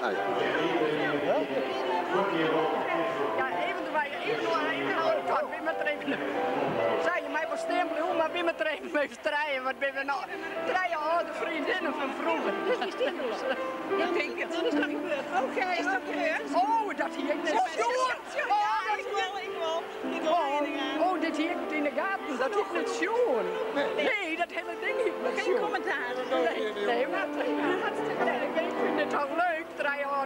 Ah, uit. Ja, even erbij, even nog even houden kan, wie met trainen. Zeg je mij voor stempelen, hoe maar wie met trainen mee strijden, wat ben we nou? Treien oude vriendinnen van vroeger. Dat is niet Ik denk het. Dat is toch gebeurd? Oh, gij is dat gebeurd? Oh, dat hier. Oh, jongen! Oh, dat ik wel, ik wel. Oh, oh, dit hier in de gaten, dat is goed schoon. Nee, dat hele ding hier. Geen commentaar. Nee, nee, maar hartstikke leuk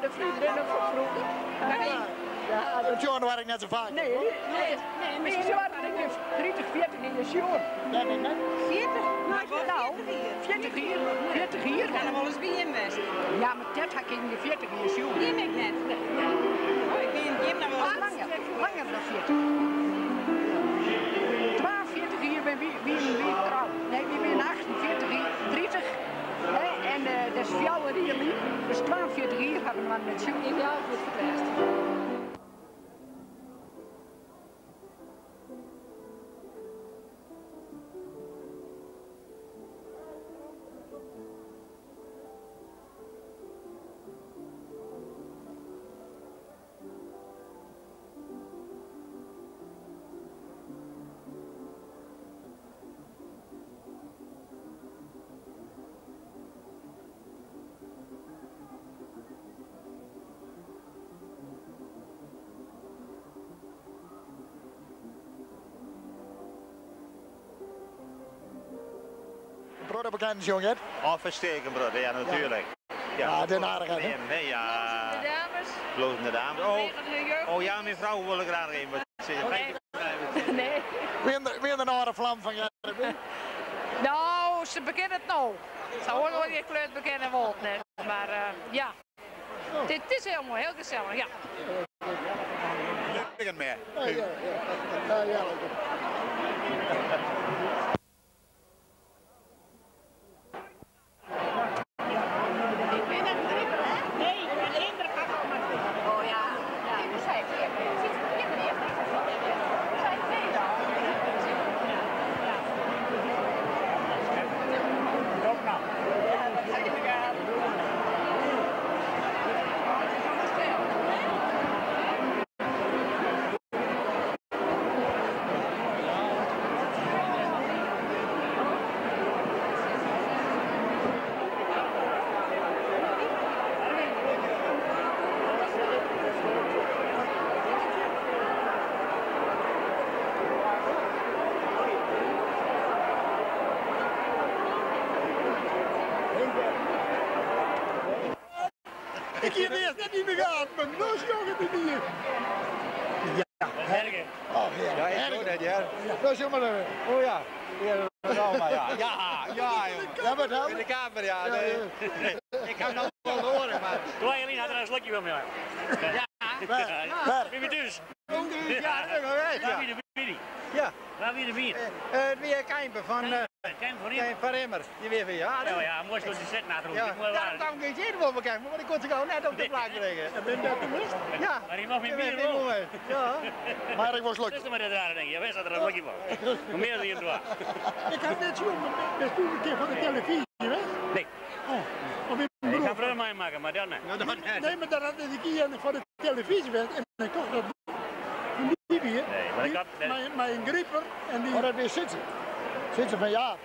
oude vriendinnen van vroeger. Ja, Ja, dat John waar ik net zo vaak. Nee, nee, nee. Misschien zo waren ik 30, 40 in je sjoer. Nee, nee, nee. 40? Nou, 40 hier, 40 hier. Ik kan er wel eens bij in. Ja, maar dat had ik in de 40 in je sjoer. Jim ik net. Oh, ik ben in wel Ah, langer, langer dan 40. Hier hadden we met sjoer. Ideaal voor Broeder bekend, jongen. Oh, versteken, broeder, ja, natuurlijk. Ja, den aardigheid, hè? Nee, nee, ja. De dames. Blozende dames. Oh, de oh ja, mijn vrouw wil ik graag even wat zeggen. Nee. Weer de, weer de nare vlam van Gerrit. Nou, ze bekennen het nou. Ze horen wel je kleur bekennen wordt, nee. Maar eh, ja, dit is heel mooi, heel gezellig, ja. Meer. Ja, ja, ja. ja, ja. Oh ja, ja. Dat zei ik. Eerst net niet meer gehad, maar is jongen die hier. Ja, Hergen. Oh, ja. Ja, ik dat, ja. Dat is helemaal leuk. Oh ja. Ja, maar ja. Ja, ja. Ja, dan? In de kamer, ja. Ja, nee. ja. Ik kan nog wel horen, maar... Klein had er een slokje van mij. Ja. Waar? Waar? Wie dus? Ja, dat Waar ja. wie de vier? Ja, Waar wie de vier? eh, het weer Kijmper van eh Kijn hem. van Remmer. Die weer van ja. Ja, ja, moest door die set naar Ja, Ik moet wel daarom waar. kan ik niet zien voor bekijken, want ik kon ze gewoon net op de plaat liggen. Ben dat de mist? Ja. Maar die mag Je meer weet bier wel. het. Ja. Maar ik was Dat leuk. is er maar dat rare ding. Je wist dat er een slokje was. Hoe meer dan je het was. Ik had net zo, dat is toen een keer van de televisie, weet Nee. Oh, in Ik broer. ga mij maken, maar dan niet. Nee, maar dat had ik hier van de televisie werd en dan kocht dat van weer. Nee, maar ik had- Met met een grieper en die... Maar dat weer zitten. Zitten van Jaap.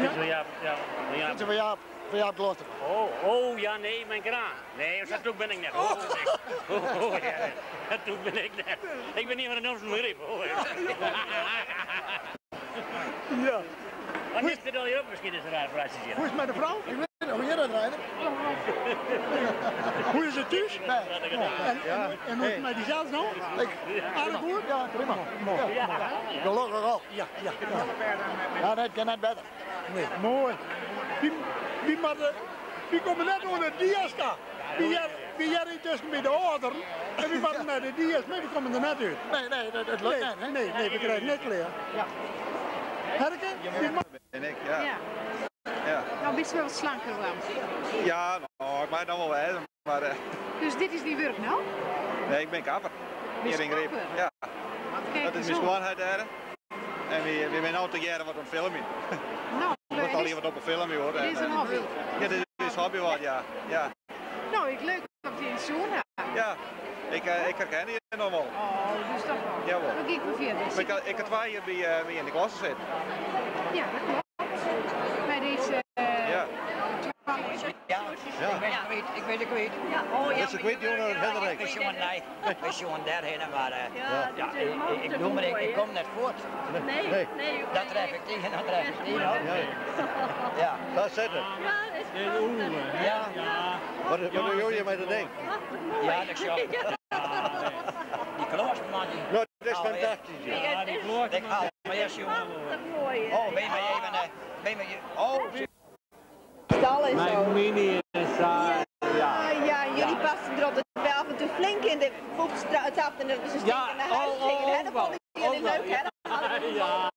Ja, ja, ja. Zitten van Jaap. Van Jaap Kloster. Oh, oh, ja, nee, mijn kraan. Nee, dat toen ben ik net. Oh, oh, oh, ja, dat toen ben ik net. Ik ben niet van de Noorse begrip. Oh, ja. Ja. Wat is dit al hier ook misschien is een raar hier. Hoe is het met de vrouw? Het hoe jij dat rijden. Hoe is het thuis? Nee. En, en, en hoe is het met die zelfs nou? Ik, Aardig goed? Ja, prima. Ja. Gelukkig al. Ja, ja. Ja, ja dat kan net beter. Nee. Mooi. Wie, wie, maar de, wie komen net door de diaska? Wie jij, wie jij tussen met de ouderen en wie maken met de dias mee, die komen er net uit. Nee, nee, dat, dat lukt niet. Nee, nee, we krijgen net leer. Ja. Herken? Wie ma- En ik, ja. Nou, best wel wat slanker wel. ja nou, ik maak dan wel wijzen, maar eh, Dus dit is die werk nou? nee, ik ben kapper. Hier in Greep. Ja, dat is mijn schoonheid daar. En we, we zijn nou te jaren wat het filmen. Nou, Er wordt al wat op een film hoor. dit is een hobby. Ja, dit is hobby wat, ja. Ja, Nou, ik leuk dat je het zo hebt. ja. Ik, eh, ik herken je nog wel. Oh, dus toch wel. Jawel. Ik Ik, ik had twee hier bij, eh, bij in de klas zitten. Ja, dat klopt. Bij deze... eh, Ja. Ja, Ja. ik weet, ik weet, ik weet, ik weet. Oh Dus ik weet jongen Hendrik. We jongen, nee, we jongen daarheen, maar uh, ja, ik, ik, ik doe maar, ik, ik kom net voort. Nee, Nee. nee. Dat tref ik tegen, dat tref ik tegen. hoor. Ja, Ga zitten. Ja, dat is ja, Wat, wat doe jullie met dat ding? ja, dat is zo. Die kloosterman, die... Nou, dat is Oh, ja. fantastisch. Ja, dit is Ik haal maar eerst, jongen. prachtig mooi. hè. Oh, ben je maar even, eh, ben je maar je- oh, Stal en zo. Mijn mini is daar. Ja. Ah, ja, jullie passen erop dat we af en toe flink in en dat we ze Ja, naar huis oh, oh, gingen. hè? Dat jullie Ook wel, leuk, hè? Dat hadden we Ja,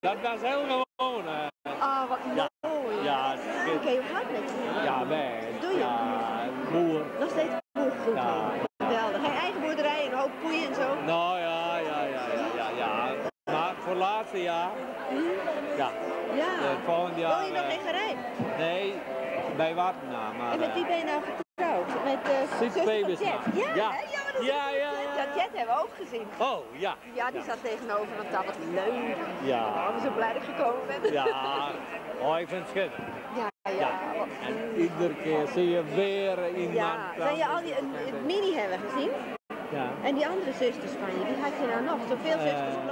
dat was heel gewoon. hè. Ah, wat Ja. mooi. Ja, Oké, hoe gaat het met ja, wij. Doe je? Ja, boer. Nog steeds goed. goed Ja. hè? Geweldig. Geen eigen boerderij, een hoop koeien en zo. Nou ja, ja, ja, ja, ja, ja. Maar voor het laatste jaar, ja, Ja. het volgende jaar. Woon je nog eh, in Garijn? Nee, bij Wattenaar, maar. En met wie eh, ben je nou? Met uh, van Pebesma. Jet? Ja, Ja. hè? ja, Ja, een ja, Jet. ja. Dat Jet hebben we ook gezien. Oh, ja. Ja, die zat tegenover, want dat leuk. Ja. Oh, we zijn blij dat je gekomen bent. Ja, oh, ik vind het schitterend. Ja, ja. Ja. En iedere keer zie je weer iemand. Ja, zijn je al die een, een mini hebben gezien? Ja. En die andere zusters van je, die had je nou nog? Zoveel zusters Eh,